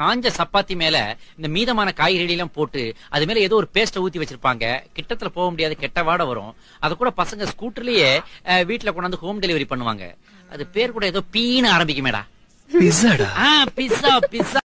காஞ்ச சப்பாத்தி மேல இந்த மீதமான காய்கறி எல்லாம் போட்டு அது மேல ஏதோ ஒரு பேஸ்ட ஊத்தி வச்சிருப்பாங்க. கிட்டத்துல போக முடியாது கெட்ட வாட வரும். அது கூட பசங்க ஸ்கூட்டர்லயே வீட்டுல கொண்டாந்து ஹோம் டெலிவரி பண்ணுவாங்க. அது பேர் கூட ஏதோ பீன்னு ஆரம்பிக்குமேடா. பிஸ்ஸாடா பிஸ்ஸா பிஸ்ஸா